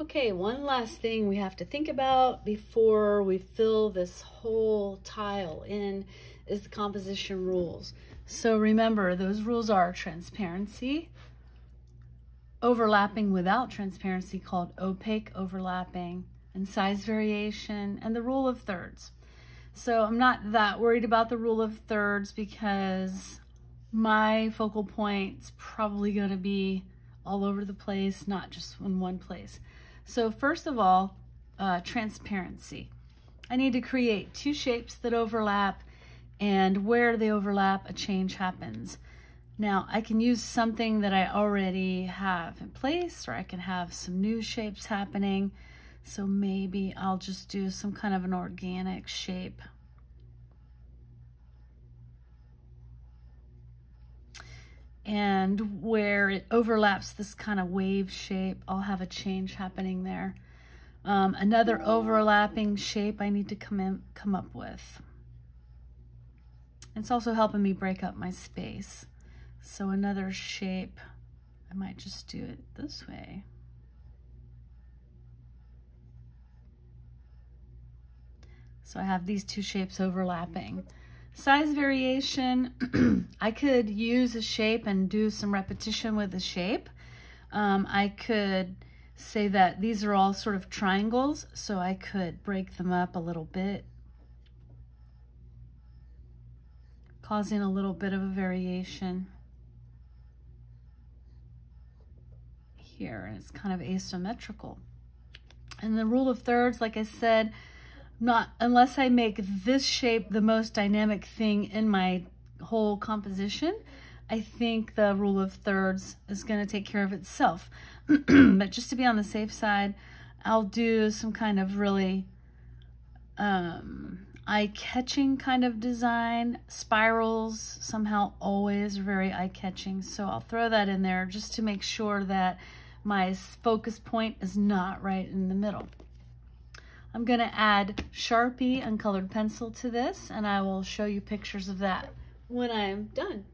Okay, one last thing we have to think about before we fill this whole tile in is the composition rules. So remember, those rules are transparency, overlapping without transparency called opaque overlapping, and size variation, and the rule of thirds. So I'm not that worried about the rule of thirds because my focal point's probably going to be all over the place, not just in one place. So first of all, uh, transparency. I need to create two shapes that overlap and where they overlap, a change happens. Now I can use something that I already have in place or I can have some new shapes happening. So maybe I'll just do some kind of an organic shape. And where it overlaps this kind of wave shape, I'll have a change happening there. Um, another overlapping shape I need to come in, come up with. It's also helping me break up my space. So another shape, I might just do it this way. So I have these two shapes overlapping. Size variation, I could use a shape and do some repetition with the shape. Um, I could say that these are all sort of triangles, so I could break them up a little bit, causing a little bit of a variation here, and it's kind of asymmetrical. And the rule of thirds, like I said, not unless I make this shape the most dynamic thing in my whole composition, I think the rule of thirds is going to take care of itself. but just to be on the safe side, I'll do some kind of really um, eye-catching kind of design. Spirals somehow always very eye-catching, so I'll throw that in there just to make sure that my focus point is not right in the middle. I'm to add Sharpie and colored pencil to this, and I will show you pictures of that when I'm done.